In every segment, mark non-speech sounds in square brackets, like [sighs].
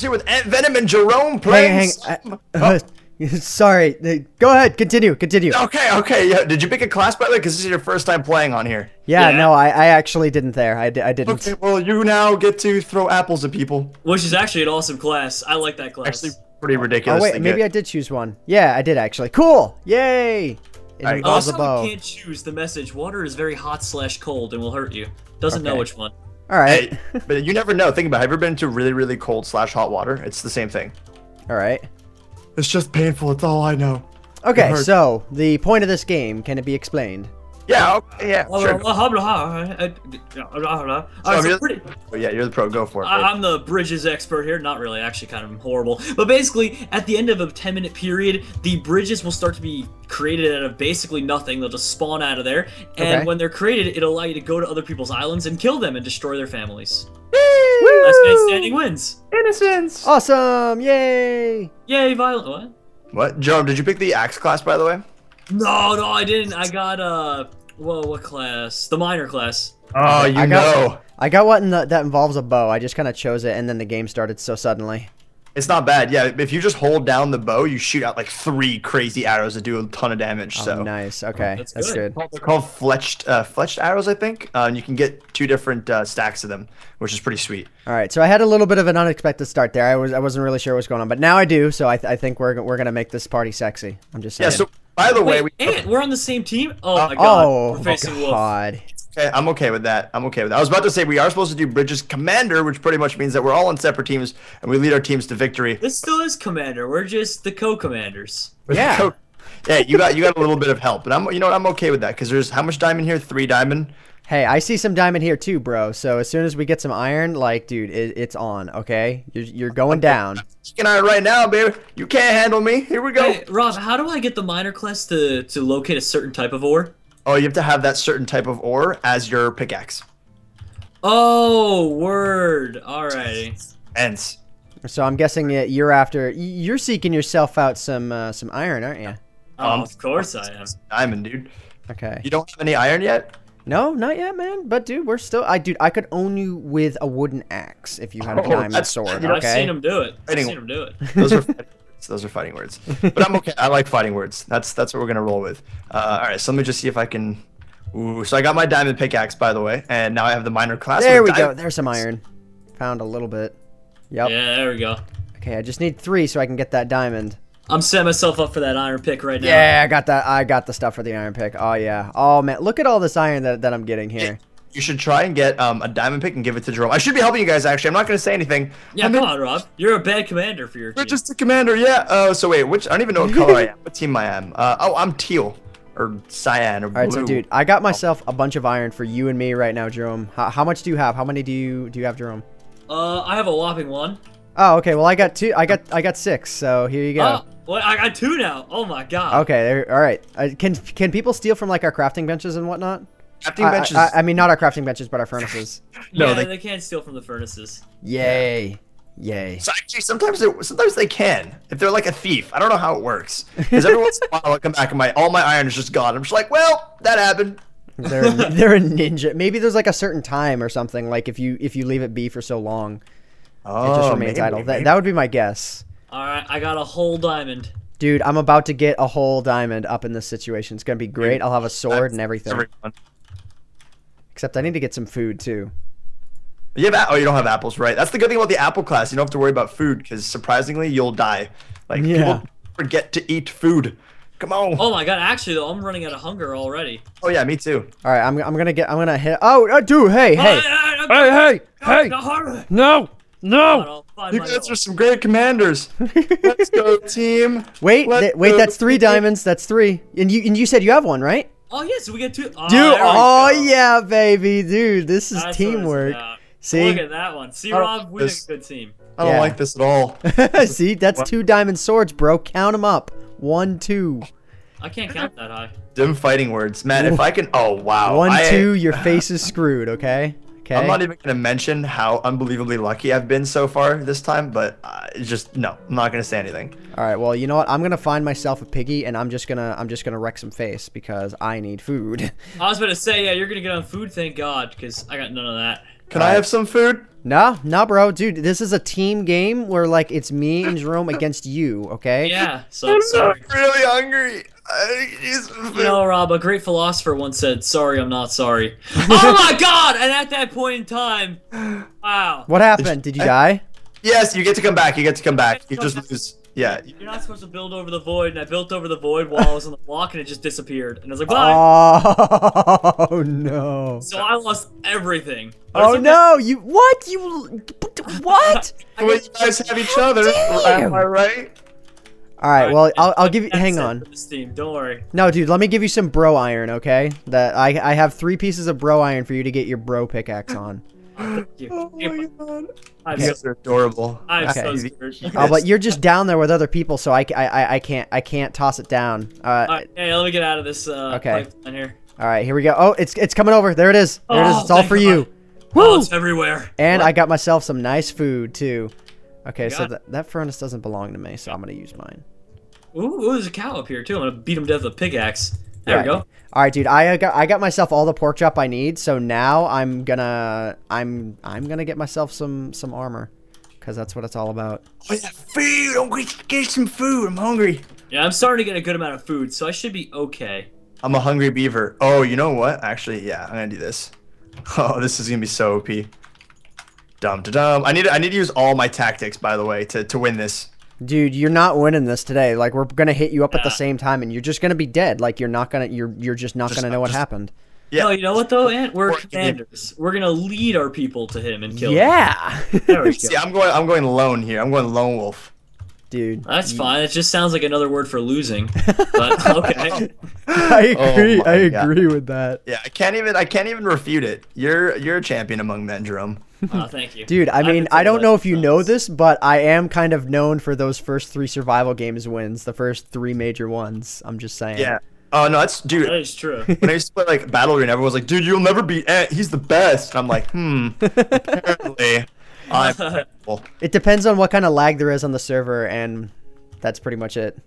Apples here with Ant Venom and Jerome playing. hang. some- uh, [laughs] sorry. uh, Go ahead. Continue. Continue. Okay, okay. Yeah. Did you pick a class by the way? Because this is your first time playing on here. Yeah, Yeah. no, I, I actually didn't there. I, I didn't. Okay. Well, you now get to throw apples at people. Which is actually an awesome class. I like that class. Actually, pretty ridiculous. Oh ridiculous. wait, maybe I did choose one. Yeah, I did actually. Cool. Yay. It Alright, involves also, a bow. you can't choose the message. Water is very hot slash cold and will hurt you. Doesn't know which one. All right. Hey, but you never know. Think about. it. Have you ever been to really, really cold slash hot water? It's the same thing. All right. It's just painful. It's all I know. Okay, so the point of this game can it be explained? Yeah. Okay, yeah. Sure. Alright, So so pretty, Oh, yeah, you're the pro. Go for it. I, I'm the bridges expert here. Not really, actually, kind of horrible. But basically, at the end of a 10 minute period, the bridges will start to be created out of basically nothing. They'll just spawn out of there. And Okay. when they're created, it'll allow you to go to other people's islands and kill them and destroy their families. Woo! Last man standing wins. Innocence. Awesome! Yay! Yay, violent. What? What? Jerome, did you pick the axe class by the way? No, no, I didn't. I got, uh, whoa, what class? The miner class. Oh, you I got- know. I got one in that involves a bow. I just kind of chose it, and then the game started so suddenly. It's not bad. Yeah, if you just hold down the bow, you shoot out like three crazy arrows that do a ton of damage. Oh, so nice. Okay, that's that's, good. good. they're called fletched uh, fletched arrows, I think. Uh, and you can get two different uh, stacks of them, which is pretty sweet. All right, so I had a little bit of an unexpected start there. I was I wasn't really sure what's going on, but now I do. So I, th- I think we're we're gonna make this party sexy. I'm just saying. Yeah. So by the way, Wait, we. Ant, we're on the same team? Oh my oh god. oh we're facing Wolf. God! Okay, I'm okay with that. I'm okay with that. I was about to say we are supposed to do Bridges Commander, which pretty much means that we're all on separate teams and we lead our teams to victory. This still is Commander. We're just the co-commanders. Yeah. Co- yeah, you got you got a little bit of help, but I'm you know what, I'm okay with that because there's how much diamond here? Three diamond. Hey, I see some diamond here too, bro. So as soon as we get some iron, like, dude, it, it's on. Okay, you're you're going down. Chicken iron right now, baby. You can't handle me. Here we go. Hey, Rob, how do I get the miner class to, to locate a certain type of ore? Oh, you have to have that certain type of ore as your pickaxe. Oh, word. Alrighty. Ends. So I'm guessing that you're after you're seeking yourself out some uh, some iron, aren't you? Oh, Um, of course I am. Diamond, dude. Okay. You don't have any iron yet? No, not yet, man. But dude, we're still. I dude, I could own you with a wooden axe if you had a Oh, diamond sword. you know, I've seen him do it. I've Fighting- seen him do it. [laughs] Those are [laughs] fighting words. Those are fighting words. But I'm okay. I like fighting words. That's that's what we're gonna roll with. Uh, all right. So let me just see if I can. Ooh. So I got my diamond pickaxe, by the way, and now I have the miner class. There we go. There's some iron. Found a little bit. Yep. Yeah, there we go. Okay, I just need three so I can get that diamond. I'm setting myself up for that iron pick right now. Yeah, I got that. I got the stuff for the iron pick. Oh yeah. Oh man, look at all this iron that, that I'm getting here. You should try and get um, a diamond pick and give it to Jerome. I should be helping you guys. Actually, I'm not gonna say anything. Yeah, I'm come in- on, Rob. You're a bad commander for your You're team. just a commander, yeah. Oh, so wait, which I don't even know what color I am. [laughs] What team I am? Uh, oh, I'm teal or cyan or All right, blue. so dude, I got myself a bunch of iron for you and me right now, Jerome. How, how much do you have? How many do you do you have, Jerome? Uh, I have a whopping one. Oh, okay. Well, I got two. I got I got six. So here you go. Oh, well, I got two now. Oh my god. Okay. All right. Uh, can can people steal from like our crafting benches and whatnot? Crafting I, benches. I, I mean, not our crafting benches, but our furnaces. [laughs] No, yeah, they- they... can't steal from the furnaces. Yay, yay. so actually, sometimes they, sometimes they can if they're like a thief. I don't know how it works because every once in a [laughs] while I come back and my all my iron is just gone. I'm just like, well, that happened. They're a- [laughs] they're a ninja. Maybe there's like a certain time or something. Like if you if you leave it be for so long, Oh, it just remains maybe, idle. That that would be my guess. All right, I got a whole diamond. Dude, I'm about to get a whole diamond up in this situation. It's gonna be great. I'll have a sword and everything. Everyone. Except I need to get some food too. You have oh, you don't have apples, right? That's the good thing about the apple class. You don't have to worry about food because surprisingly, you'll die. Like Yeah. people forget to eat food. Come on. Oh, Oh my god, actually though, I'm running out of hunger already. Oh yeah, me too. All right, I'm, I'm gonna get. I'm gonna hit. Oh, uh, dude, hey, hey, Hey, hey, hey, hey! No, harder. No, no! You guys own. are some great commanders. Let's go, [laughs] team. Wait, Let's th- wait. That's three team. diamonds. That's three. And you and you said you have one, right? Oh yeah, so we get two. Ah, oh, Dude, oh yeah, baby, dude, this is That's teamwork. See? Look at that one. See, Rob, we this- a good team. I don't Yeah. like this at all. [laughs] See, that's two diamond swords, bro. Count them up. One, two, I can't count that high. Dim fighting words, man. If I can, oh wow. one, I- two. [laughs] Your face is screwed. Okay. Okay. I'm not even gonna mention how unbelievably lucky I've been so far this time, but uh, just no, I'm not gonna say anything. All right. Well, you know what? I'm gonna find myself a piggy, and I'm just gonna I'm just gonna wreck some face because I need food. [laughs] I was about to say, yeah, you're gonna get on food, thank God, because I got none of that. Can I Alright. have some food? No, no, bro, dude. This is a team game where like it's me and Jerome against you. Okay. Yeah, so. I'm really hungry. I need some food. You know, Rob, a great philosopher once said, "Sorry, I'm not sorry." [laughs] oh my God! And at that point in time, wow. What happened? Did you die? yes, you get to come back. You get to come back. You just lose. Yeah. You're not supposed to build over the void, and I built over the void while I was on the block, and it just disappeared. And I was like, bye. Oh [laughs] no. So I lost everything. Oh okay. no! You what? You what? [laughs] Well, you guys have each other. Am I right? All right. Well, I'll, I'll give you. Hang on. for don't worry. No, dude. Let me give you some bro iron. Okay. That I I have three pieces of bro iron for you to get your bro pickaxe on. [laughs] Oh my god. I'm You so, are adorable. I'm so Okay. scared. [laughs] Oh, but you're just down there with other people, so I, I, I, I can't I can't toss it down. Uh, Alright, hey, let me get out of this uh, Okay. pipeline here. all right, here we go. Oh, it's it's coming over. There it is. There it is. Oh, It's all for God. you. Oh, Woo! it's everywhere. And I got myself some nice food too. Okay, so that that furnace doesn't belong to me, so I'm gonna use mine. Ooh, ooh, there's a cow up here too. I'm gonna beat him to death with a pickaxe. There we go. All right, dude. I uh, got I got myself all the pork chop I need, so now I'm gonna I'm I'm gonna get myself some some armor, cause that's what it's all about. Oh yeah, food. I'm going to get some food. I'm hungry. Yeah, I'm starting to get a good amount of food, so I should be okay. I'm a hungry beaver. Oh, you know what? Actually, yeah, I'm gonna do this. [laughs] Oh, this is gonna be so OP. Dum da dum. I need I need to use all my tactics, by the way, to to win this. Dude, you're not winning this today. Like we're gonna hit you up at the same time, and you're just gonna be dead. Like you're not gonna you're you're just not Just- gonna know what just- happened. Yeah. No, you know what though, Ant? We're commanders. We're gonna lead our people to him and kill him. Yeah, [laughs] See. I'm going I'm going lone here. I'm going lone wolf. Dude. That's fine. It just sounds like another word for losing. But [laughs] okay. I Oh agree. my I God. agree with that, Yeah, I can't even I can't even refute it. You're you're a champion among men, Jerome. Uh, thank you. dude. I mean, been I don't know if you times. know this, but I am kind of known for those first three survival games wins, the first three major ones. I'm just saying. Yeah. Oh no, that's dude. is true. When I used to play like Battle Arena, everyone was like, "Dude, you'll never beat Ant. He's the best." And I'm like, "Hmm." [laughs] Apparently, I'm. terrible. [laughs] It depends on what kind of lag there is on the server, and that's pretty much it.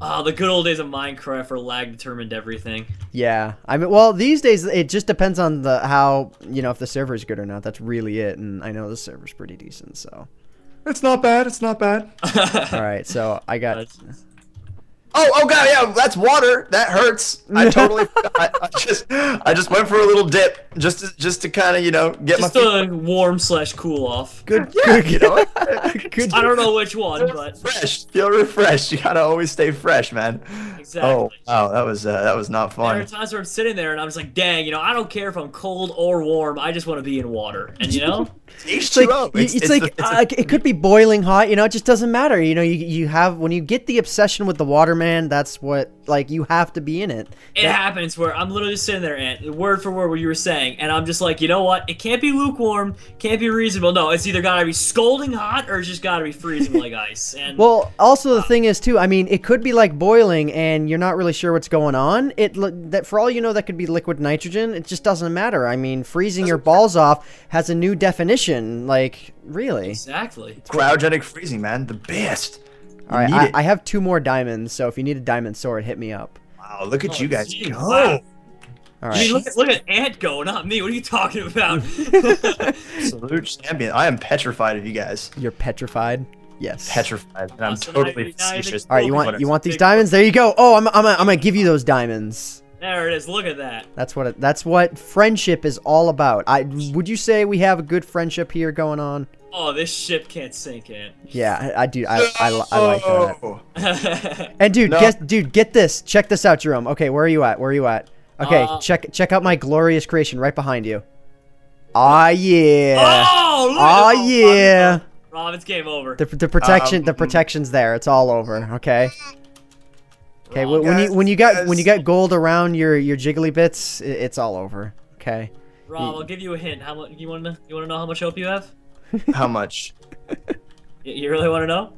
Ah, the good old days of Minecraft where lag determined everything. Yeah, I mean, well, these days it just depends on the how you know if the server is good or not. That's really it, and I know the server's pretty decent. So, It's not bad. It's not bad. [laughs] all right, so I got That's- Oh, oh god, yeah, that's water. That hurts. I totally. I, I just, I just went for a little dip, just to, just to kind of, you know, get Just my. feet a warm slash cool off. good. Yeah, good, you know, good. [laughs] I don't know which one, but fresh. Feel refreshed. You gotta always stay fresh, man. exactly. Oh, wow, that was uh, that was not fun. There are times where I'm sitting there and I'm just like, dang, you know, I don't care if I'm cold or warm. I just want to be in water. And you know, [laughs] It's like H2O. y- it's, like the- it's uh, it could be boiling hot. You know, it just doesn't matter. You know, you you have when you get the obsession with the water, man. That's what like you have to be in it. it happens where I'm literally sitting there and word for word what you were saying, and I'm just like, you know what? It can't be lukewarm, can't be reasonable. No, it's either gotta be scalding hot or it's just gotta be freezing like [laughs] ice. And Well, also the uh, thing is too. I mean, it could be like boiling, and you're not really sure what's going on. It that for all you know, that could be liquid nitrogen. It just doesn't matter. I mean, freezing your balls off has a new definition. Like, really? exactly. cryogenic freezing, man. The best. You All right, need I, it. I have two more diamonds, so if you need a diamond sword, hit me up. wow, look at Oh, you guys geez, go. wow. All I mean, look at look at Ant go, not me. What are you talking about? [laughs] Salute champion. I am petrified of you guys. You're petrified. Yes. Petrified. And I'm So totally you- facetious. All right, you want you want these diamonds? There you go. Oh, I'm I'm I'm gonna give you those diamonds. there it is. Look at that. That's what it, that's what friendship is all about. I would you say we have a good friendship here going on? Oh, this ship can't sink it. Yeah, I, I do. I, I, li- I like that. Oh. [laughs] And dude, No. guess, dude, get this. Check this out, Jerome. Okay, where are you at? Where are you at? Okay, Uh, check check out my glorious creation right behind you. Ah yeah. Oh, look Ah oh, yeah. Rob, Rob, it's game over. The, the protection the Um, protection's there. It's all over. Okay. Okay. Rob, wh- when you Guys, when you got when you got gold around your your jiggly bits, i- it's all over. Okay. Rob, I'll give you a hint. How much you want to you want to know how much hope you have? How much? You, you really want to know?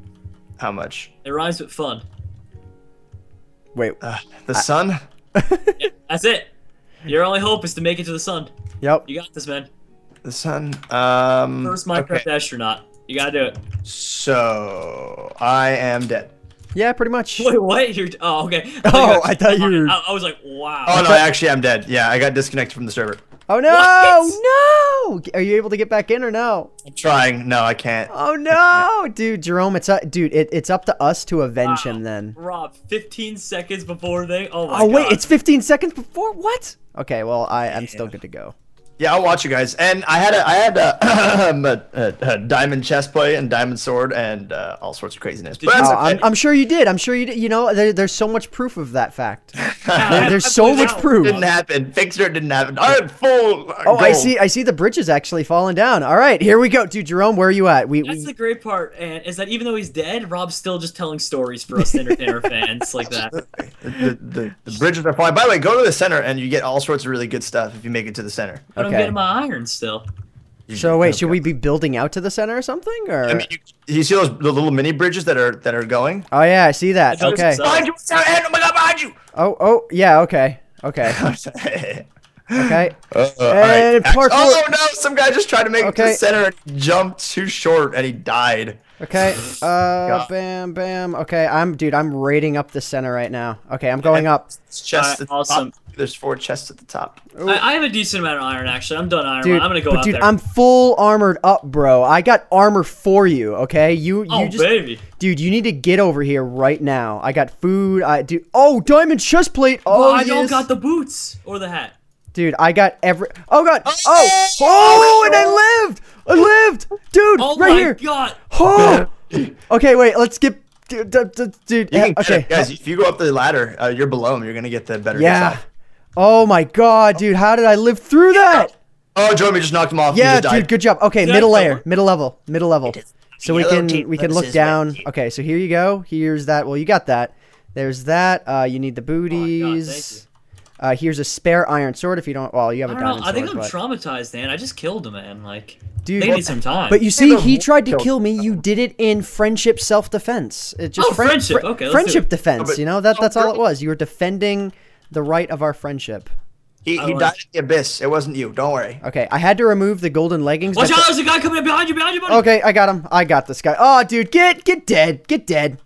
How much? It rhymes with fun. Wait. Uh, the sun? [laughs] Yeah, that's it. Your only hope is to make it to the sun. Yep. You got this, man. The sun. Um. First Minecraft okay. astronaut. You gotta do it. So I am dead. Yeah, pretty much. [laughs] Wait, what? You're oh okay. Oh, I thought oh, you were- I, I was like, wow. Oh no, actually, I'm dead. Yeah, I got disconnected from the server. Oh no! What? no! Are you able to get back in or no? I'm trying. No, I can't. Oh no, [laughs] dude, Jerome, it's up, dude. It, it's up to us to avenge him then. Rob, 15 seconds before they. Oh my Oh wait, it's 15 seconds before what? Okay, well I I'm still good to go. Yeah, I'll watch you guys. And I had a, I had a, [clears throat] a, a, a diamond chest play and diamond sword and uh, all sorts of craziness. But that's Oh, okay. I'm, I'm sure you did. I'm sure you did. You know, there, there's so much proof of that fact. [laughs] There- there's so much proof. didn't happen. Fixer didn't happen. All right, full. Oh, I see. I see the bridges actually falling down. All right, here we go, dude. Jerome, where are you at? We, That's we the great part, and is that even though he's dead, Rob's still just telling stories for us to entertain our fans like that. [laughs] The, the, the bridges are falling. By the way, go to the center and you get all sorts of really good stuff if you make it to the center. But I'm Okay. getting my iron still. so wait, should we be building out to the center or something? Or I mean, you, you see those the little mini bridges that are that are going? oh yeah, I see that. Okay. Behind you! Oh my god, behind you! Oh oh yeah. Okay. Okay. [laughs] Okay. [laughs] Uh, And alright. parkour. Oh no! Some guy just tried to make it to Okay. the center jump too short and he died. Okay. [sighs] Uh, bam, bam. Okay, I'm, dude. I'm raiding up the center right now. Okay, I'm going up. It's chests Alright, at awesome. Top. There's four chests at the top. I, I have a decent amount of iron actually. I'm done iron. Dude, I'm gonna go but out dude, there. I'm full armored up, bro. I got armor for you. Okay, you, you oh just, baby. dude, you need to get over here right now. I got food. I do. Oh, diamond chest plate. Oh, Oh, I don't got the boots or the hat. Dude, I got every. Oh god. Oh, Oh, oh, and I lived. I lived, dude. Oh right my here. god. Oh. [laughs] Okay, wait. Let's get. Dude, dude, dude, dude, yeah, okay. guys. If you go up the ladder, uh, you're below him. You're gonna get the better. Yeah. hits off. Oh my god, dude, how did I live through that? Oh, Jeremy just knocked him off. He Yeah, just died. dude, good job. Okay, Did middle layer, middle level, middle level. So we can we can look down. Okay, so here you go. Here's that. Well, you got that. There's that. Uh, you need the Oh God, booties. uh, here's a spare iron sword if you don't. Well, you have I a don't know. I think sword, I'm but, traumatized, man. I just killed a man. Like, Dude, they well- need some time. but you see, he tried to kill- kill me. You did it in friendship self-defense. It just Oh, friendship. Okay, friendship it. defense. but- you know that oh, that's all it was. You were defending the right of our friendship. He, he oh, died in the abyss. It wasn't you. Don't worry. Okay, I had to remove the golden leggings. Watch out! There's a guy coming up behind you. Behind you, buddy. Okay, I got him. I got this guy. Oh, dude, get get dead. Get dead.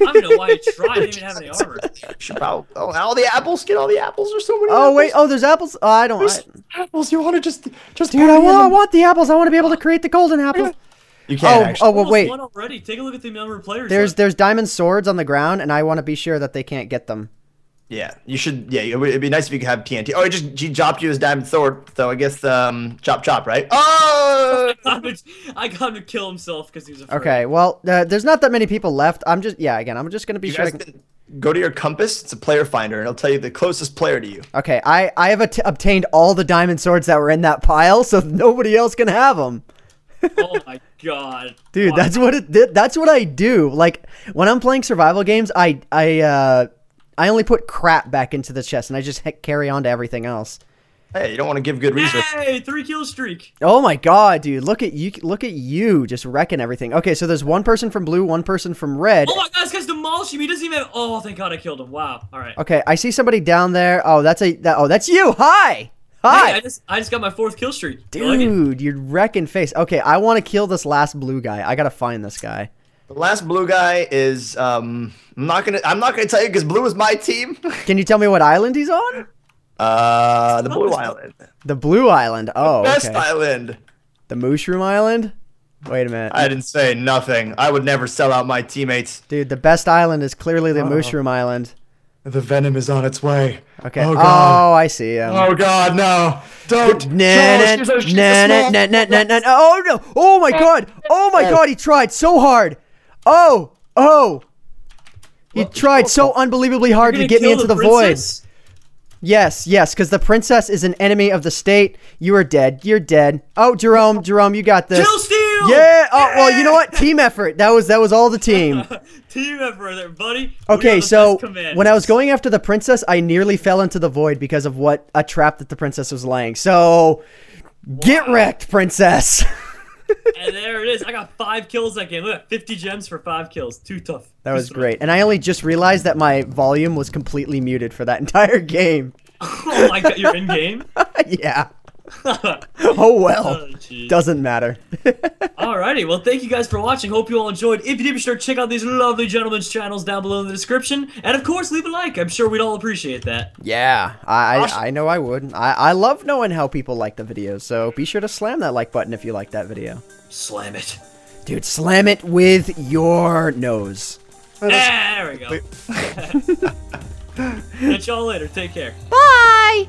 I don't even know why you [laughs] tried. I didn't even have any armor. Should Oh, all the apples. Get all the apples. There's so many. Oh apples. wait. Oh, there's apples. Oh, I don't. There's I, apples. You want to just just dude, I want. I want the apples. I want to be able to oh. create the golden apple. You can't Oh, actually. oh, well, wait. One already. Take a look at the number of players. There's left. there's diamond swords on the ground, and I want to be sure that they can't get them. Yeah, you should. Yeah, it would, it'd be nice if you could have TNT. Oh, he just he dropped you his diamond sword. So I guess um, chop chop, right? [laughs] Oh, I got him- I got him to kill himself because he was afraid. Okay. Well, uh, there's not that many people left. I'm just yeah. Again, I'm just gonna be you sure. Guys can... can go to your compass. It's a player finder, and it'll tell you the closest player to you. Okay. I I have at- obtained all the diamond swords that were in that pile, so nobody else can have them. Oh [laughs] my god. Dude, Wow. that's what it. th- That's what I do. Like when I'm playing survival games, I I uh I only put crap back into the chest, and I just carry on to everything else. Hey, you don't want to give good resources. Hey, three kill streak. Oh my god, dude! Look at you! Look at you, just wrecking everything. Okay, so there's one person from blue, one person from red. Oh my god, this guy's demolishing me. He doesn't even. Have... Oh, thank god I killed him. Wow. All right. Okay, I see somebody down there. Oh, that's a. That, oh, that's you. Hi, hi, Hey, I just I just got my fourth kill streak. You like dude. You're wrecking face. Okay, I want to kill this last blue guy. I gotta find this guy. The last blue guy is um. I'm not gonna. I'm not gonna tell you because blue is my team. [laughs] Can you tell me what island he's on? uh, the blue island, The blue island. Oh, the best okay. island. The mushroom island. Wait a minute. I didn't say nothing. I would never sell out my teammates. Dude, the best island is clearly the Mushroom Island. The venom is on its way. Okay. Oh god. Oh, god. I see him. Oh god, no! Don't! Nah, nah, No, she's a- she's nah, nah, nah, nah, nah, nah, nah. Oh no! Oh my god! Oh my god! He tried so hard. Oh, oh! He tried so unbelievably hard to get me into the, void. Yes, yes, because the princess is an enemy of the state. You are dead. You're dead. Oh, Jerome, Jerome, you got this. Kill steal. Yeah. Oh well, you know what? Team effort. That was that was all the team. [laughs] Team effort there, buddy. Okay, the so when I was going after the princess, I nearly fell into the void because of what a trap that the princess was laying. So, get wrecked, princess. [laughs] and there it is. I got five kills that game. Look at 50 gems for five kills. Too tough. that was great. And I only just realized that my volume was completely muted for that [laughs] entire game. oh my god, you're in game. [laughs] yeah. [laughs] Oh well. Oh. Doesn't matter. [laughs] Alrighty, well, thank you guys for watching. Hope you all enjoyed. If you did, be sure to check out these lovely gentlemen's channels down below in the description. And of course, leave a like. I'm sure we'd all appreciate that. yeah, I, Awesome. I I know I would. I I love knowing how people like the videos. So be sure to slam that like button if you like that video. Slam it. Dude, slam it with your nose. Ah, there we go. [laughs] Catch y'all later. Take care. Bye.